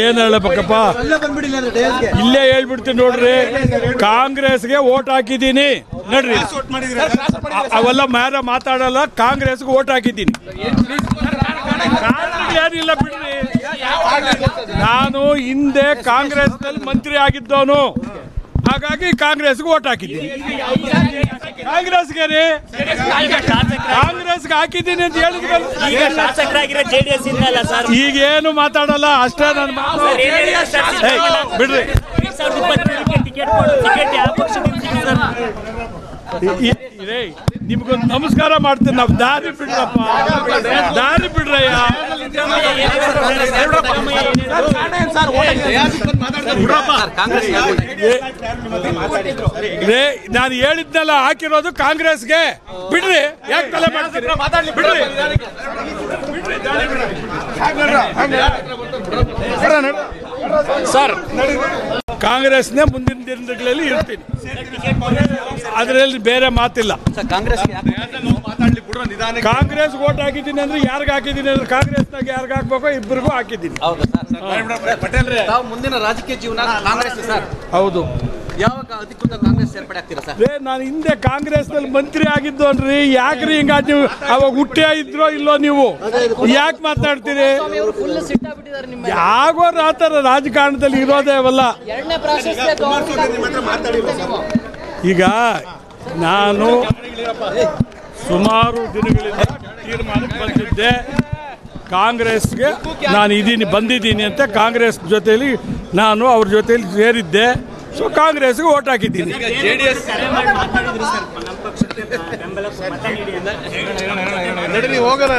ಏನ್ ಹೇಳಬೇಕಪ್ಪ ಇಲ್ಲೇ ಹೇಳ್ಬಿಡ್ತೀನಿ ನೋಡ್ರಿ. ಕಾಂಗ್ರೆಸ್ಗೆ ಓಟ್ ಹಾಕಿದ್ದೀನಿ. ನೋಡ್ರಿ. ಅವೆಲ್ಲ ಮ್ಯಾರ ಮಾತಾಡಲ್ಲ ಕಾಂಗ್ರೆಸ್ಗೆ ಓಟ್ ಹಾಕಿದ್ದೀನಿ. ಏನಿಲ್ಲ ಬಿಡ್ರಿ. ನಾನು ಹಿಂದೆ ಕಾಂಗ್ರೆಸ್ನಲ್ಲಿ ಮಂತ್ರಿ ಆಗಿದ್ದವನು. ಹಾಗಾಗಿ ಕಾಂಗ್ರೆಸ್ಗೆ ಓಟ್ ಹಾಕಿದ್ದೀನಿ. ಕಾಂಗ್ರೆಸ್ಗೆ ರೀ ಕಾಂಗ್ರೆಸ್ಗೆ ಹಾಕಿದ್ದೀನಿ ಅಂತ ಹೇಳಿದ್ರು ಈಗೇನು ಮಾತಾಡಲ್ಲ ಅಷ್ಟೇ ನನ್ನ ಬಿಡ್ರಿ. ನಿಮ್ಗೊಂದು ನಮಸ್ಕಾರ ಮಾಡ್ತೀನಿ. ನಾವು ದಾರಿ ಬಿಡ್ರಪ್ಪ. ದಾರಿ ಬಿಡ್ರಯ್ಯ. ನಾನು ಹೇಳಿದ್ನೆಲ್ಲ, ಹಾಕಿರೋದು ಕಾಂಗ್ರೆಸ್ಗೆ. ಬಿಡ್ರಿ, ಯಾಕೆ ಸರ್ ಕಾಂಗ್ರೆಸ್ನೇ ಮುಂದಿನ ದಿನಗಳಲ್ಲಿ ಇರ್ತೀನಿ. ಅದರಲ್ಲಿ ಬೇರೆ ಮಾತಿಲ್ಲ. ಕಾಂಗ್ರೆಸ್ ಕಾಂಗ್ರೆಸ್ ಓಟ್ ಹಾಕಿದ್ದೀನಿ ಅಂದ್ರೆ ಯಾರಿಗೆ ಹಾಕಿದ್ದೀನಿ ಅಂದ್ರೆ ಕಾಂಗ್ರೆಸ್ನಾಗ ಯಾರಿಗೆ ಹಾಕ್ಬೇಕು ಇಬ್ಬರಿಗೂ ಹಾಕಿದ್ದೀನಿ. ತಾವು ಮುಂದಿನ ರಾಜಕೀಯ ಜೀವನ ಕಾಂಗ್ರೆಸ್ ಸರ್. ಹೌದು. ಯಾವಾಗ ಅಧಿಕೃತ ಕಾಂಗ್ರೆಸ್ ಸೇರ್ಪಡೆ ಸರ್? ನಾನು ಹಿಂದೆ ಕಾಂಗ್ರೆಸ್ನಲ್ಲಿ ಮಂತ್ರಿ ಆಗಿದ್ದೋನ್ರಿ ಯಾಕ್ರಿ ಹಿಂಗ ನೀವು ಅವಾಗ ಹುಟ್ಟಿ ಇದ್ರೋ ಇಲ್ಲೋ ನೀವು? ಯಾಕೆ ಮಾತಾಡ್ತೀರಿ? ಯಾಗೋರ್ ಆತರ ರಾಜಕಾರಣದಲ್ಲಿ ಇರೋದೇ ಅವಲ್ಲ. ಈಗ ನಾನು ಸುಮಾರು ದಿನಗಳಿಂದ ತೀರ್ಮಾನಕ್ಕೆ ಬಂದಿದ್ದೆ. ಕಾಂಗ್ರೆಸ್ಗೆ ನಾನು ಇದೀನಿ, ಬಂದಿದ್ದೀನಿ ಅಂತ ಕಾಂಗ್ರೆಸ್ ಜೊತೆಯಲ್ಲಿ ನಾನು ಅವ್ರ ಜೊತೆಯಲ್ಲಿ ಸೇರಿದ್ದೆ. ಸೊ ಕಾಂಗ್ರೆಸ್ಗೆ ಓಟ್ ಹಾಕಿದ್ದೀನಿ ಹೋಗಲ್ಲ